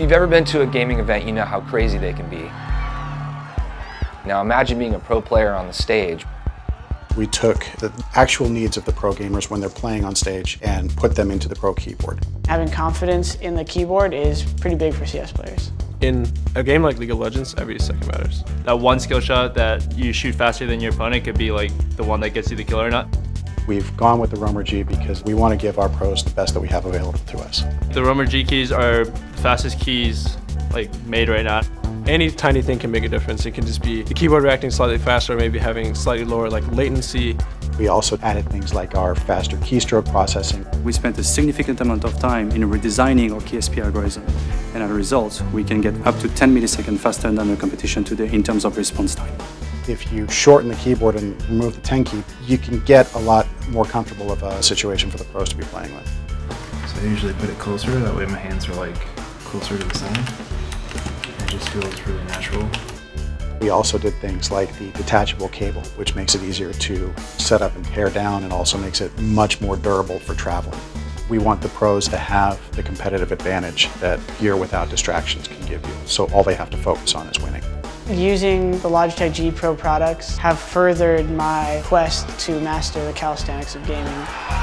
you've ever been to a gaming event, you know how crazy they can be. Now imagine being a pro player on the stage. We took the actual needs of the pro gamers when they're playing on stage and put them into the pro keyboard. Having confidence in the keyboard is pretty big for CS players. In a game like League of Legends, every second matters. That one skill shot that you shoot faster than your opponent could be like the one that gets you the kill or not. We've gone with the Romer-G because we want to give our pros the best that we have available to us. The Romer-G keys are the fastest keys like made right now. Any tiny thing can make a difference. It can just be the keyboard reacting slightly faster, maybe having slightly lower like latency. We also added things like our faster keystroke processing. We spent a significant amount of time in redesigning our KSP algorithm, and as a result, we can get up to 10 milliseconds faster than the competition today in terms of response time. If you shorten the keyboard and remove the 10 key, you can get a lot more comfortable of a situation for the pros to be playing with. So I usually put it closer, that way my hands are like closer to the center. It just feels really natural. We also did things like the detachable cable, which makes it easier to set up and tear down and also makes it much more durable for traveling. We want the pros to have the competitive advantage that gear without distractions can give you, so all they have to focus on is winning. Using the Logitech G Pro products have furthered my quest to master the calisthenics of gaming.